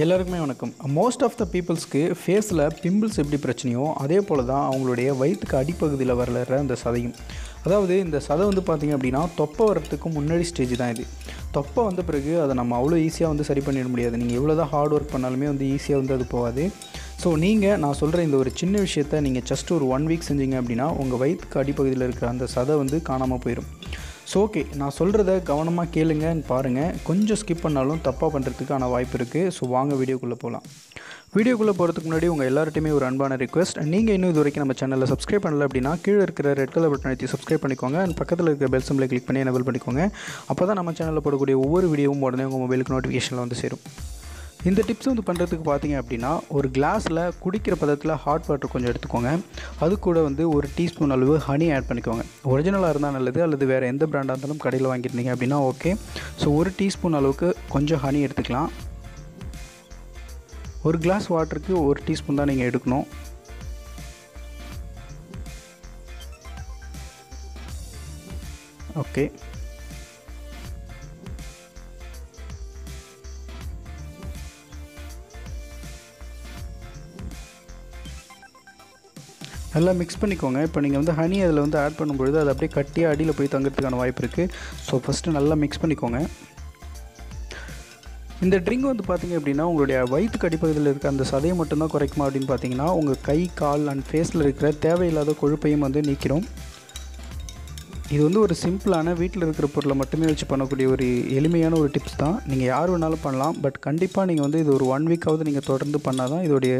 எல்லாருக்குமே வணக்கம். Most of the பீப்புள்ஸ்க்கு ஃபேஸில் பிம்பிள்ஸ் எப்படி பிரச்சனையோ அதே போல் தான் அவங்களுடைய வயிற்றுக்கு அடிப்பகுதியில் வரலற அந்த சதையும். அதாவது இந்த சதை வந்து பார்த்திங்க அப்படின்னா தொப்பை வர்றதுக்கு முன்னாடி ஸ்டேஜ் தான் இது. தொப்பை வந்த பிறகு அதை நம்ம அவ்வளோ ஈஸியாக வந்து சரி பண்ணிட முடியாது. நீங்கள் எவ்வளோ தான் ஹார்ட் ஒர்க் பண்ணாலுமே வந்து ஈஸியாக வந்து அது போகாது. ஸோ நீங்கள் நான் சொல்கிற இந்த ஒரு சின்ன விஷயத்த நீங்கள் ஜஸ்ட் ஒரு ஒன் வீக் செஞ்சீங்க அப்படின்னா உங்கள் வயிற்றுக்கு அடிப்பகுதியில் இருக்கிற அந்த சதை வந்து காணாமல் போயிடும் ஸோ ஓகே நான் சொல்கிறத கவனமாக கேளுங்கன்னு பாருங்கள் கொஞ்சம் ஸ்கிப் பண்ணாலும் தப்பாக பண்ணுறதுக்கான வாய்ப்பு இருக்குது ஸோ வாங்க வீடியோக்குள்ளே போகலாம் வீடியோக்குள்ளே போகிறதுக்கு முன்னாடி உங்கள் எல்லார்ட்டையுமே ஒரு அன்பான ரிக்வஸ்ட் நீங்கள் இன்னும் இது வரைக்கும் நம்ம சேனலில் சப்ஸ்கிரைப் பண்ணல அப்படின்னா கீழே இருக்கிற ரெட் கலர் பட்டன் அழுத்தி சப்ஸ்கிரைப் பண்ணிக்கோங்க. அண்ட் பக்கத்தில் இருக்கிற பெல் சிம்பிளை கிளிக் பண்ணி எனபிள் பண்ணிக்கோங்க. அப்போ தான் நம்ம சேனலில் போடக்கூடிய ஒவ்வொரு வீடியோவும் உடனே உங்கள் மொபைலுக்கு நோட்டிஃபிகேஷனில் வந்து சேரும். இந்த டிப்ஸ் வந்து பண்ணுறதுக்கு பார்த்தீங்க அப்படின்னா ஒரு கிளாஸில் குடிக்கிற பதத்தில் ஹாட் வாட்டர் கொஞ்சம் எடுத்துக்கோங்க. அது கூட வந்து ஒரு டீஸ்பூன் அளவு ஹனி ஆட் பண்ணிக்கோங்க. ஒரிஜினலாக இருந்தால் நல்லது அல்லது வேறு எந்த பிராண்டாக இருந்தாலும் கடையில் வாங்கியிருந்தீங்க அப்படின்னா ஓகே ஸோ ஒரு டீஸ்பூன் அளவுக்கு கொஞ்சம் ஹனி எடுத்துக்கலாம். ஒரு கிளாஸ் வாட்டருக்கு ஒரு டீஸ்பூன் தான் நீங்கள் எடுக்கணும். ஓகே நல்லா மிக்ஸ் பண்ணிக்கோங்க. இப்போ நீங்கள் வந்து ஹனி அதில் வந்து ஆட் பண்ணும்பொழுது அது அப்படியே கட்டியாக அடியில் போய் தங்குறதுக்கான வாய்ப்பு இருக்குது ஸோ ஃபஸ்ட்டு நல்லா மிக்ஸ் பண்ணிக்கோங்க. இந்த ட்ரிங்க் வந்து பார்த்தீங்க அப்படின்னா உங்களுடைய வயிற்றுக்கு அடிப்பகுதியில் இருக்க அந்த சதையை மட்டும்தான் குறைக்குமா அப்படின்னு பார்த்தீங்கன்னா உங்கள் கை கால் அண்ட் ஃபேஸில் இருக்கிற தேவையில்லாத கொழுப்பையும் வந்து நீக்கிறோம் இது வந்து ஒரு சிம்பிளான வீட்டில் இருக்கிற பொருளை மட்டுமே வச்சு பண்ணக்கூடிய ஒரு எளிமையான ஒரு டிப்ஸ் தான். நீங்கள் யார் வேணாலும் பண்ணலாம். பட் கண்டிப்பாக நீங்கள் வந்து இது ஒரு ஒன் வீக்காவது நீங்கள் தொடர்ந்து பண்ணால் தான் இதோடைய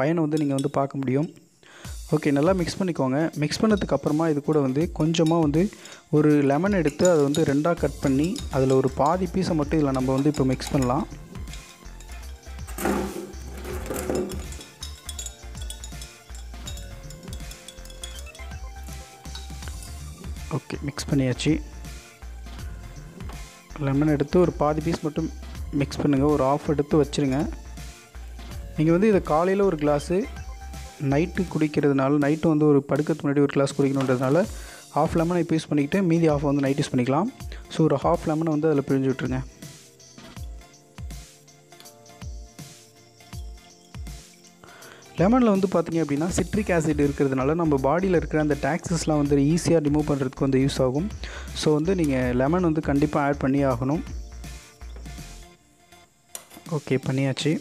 பயனை வந்து நீங்கள் வந்து பார்க்க முடியும். ஓகே நல்லா மிக்ஸ் பண்ணிக்கோங்க. மிக்ஸ் பண்ணதுக்கப்புறமா இது கூட வந்து கொஞ்சமாக வந்து ஒரு லெமன் எடுத்து அதை வந்து ரெண்டாக கட் பண்ணி அதில் ஒரு பாதி பீஸை மட்டும் இதில் நம்ம வந்து இப்போ மிக்ஸ் பண்ணலாம். ஓகே மிக்ஸ் பண்ணியாச்சு. லெமன் எடுத்து ஒரு பாதி பீஸ் மட்டும் மிக்ஸ் பண்ணுங்கள் ஒரு ஆஃப் எடுத்து வச்சுருங்க. நீங்கள் வந்து இதை காலையில் ஒரு கிளாஸு நைட்டு குடிக்கிறதுனால நைட்டு வந்து ஒரு படுக்கிறதுக்கு முன்னாடி ஒரு கிளாஸ் குடிக்கணுன்றதுனால ஹாஃப் லெமனை இப்போ யூஸ் பண்ணிக்கிட்டு மீதி ஆஃப் வந்து நைட் யூஸ் பண்ணிக்கலாம். ஸோ ஒரு ஹாஃப் லெமனை வந்து அதில் பிழிஞ்சு விட்ருங்க லெமனில் வந்து பார்த்திங்க அப்படின்னா சிட்ரிக் ஆசிட் இருக்கிறதுனால நம்ம பாடியில் இருக்கிற அந்த டாக்ஸஸ்லாம் வந்து ஈஸியாக ரிமூவ் பண்ணுறதுக்கு வந்து யூஸ் ஆகும். ஸோ வந்து நீங்கள் லெமன் வந்து கண்டிப்பாக ஆட் பண்ணி ஆகணும். ஓகே பண்ணியாச்சு.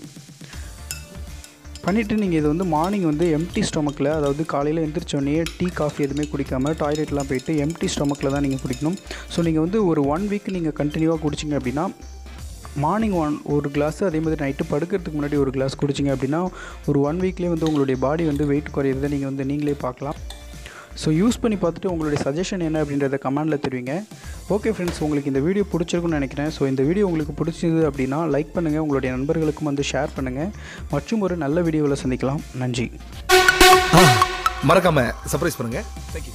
பண்ணிவிட்டு நீங்கள் இது வந்து மார்னிங் வந்து எம்டி ஸ்டொமக்கில் அதாவது காலையில் எழுந்திரிச்சோடனே டீ காஃபி எதுவுமே குடிக்காமல் டாய்லெட்லாம் போயிட்டு எம்டி ஸ்டொமக்கில் தான் நீங்கள் குடிக்கணும். ஸோ நீங்கள் வந்து ஒரு ஒன் வீக் நீங்கள் கண்டினியூவாக குடிச்சிங்க அப்படின்னா மார்னிங் ஒன் ஒரு கிளாஸ் அதே மாதிரி நைட்டு படுக்கிறதுக்கு முன்னாடி ஒரு கிளாஸ் குடிச்சிங்க அப்படின்னா ஒரு ஒன் வீக்லேயே வந்து உங்களுடைய பாடி வந்து வெயிட் குறையிறத நீங்கள் வந்து நீங்களே பார்க்கலாம். ஸோ யூஸ் பண்ணி பார்த்துட்டு உங்களுடைய சஜஷன் என்ன அப்படின்றத கமெண்டில் தெரிவிங்க. ஓகே ஃப்ரெண்ட்ஸ் உங்களுக்கு இந்த வீடியோ பிடிச்சிருக்குன்னு நினைக்கிறேன். ஸோ இந்த வீடியோ உங்களுக்கு பிடிச்சிது அப்படின்னா லைக் பண்ணுங்கள் உங்களுடைய நண்பர்களுக்கும் வந்து ஷேர் பண்ணுங்கள் மற்றும் ஒரு நல்ல வீடியோவில் சந்திக்கலாம். நன்றி. மறக்காமல் சர்ப்ரைஸ் பண்ணுங்கள் தேங்க்யூ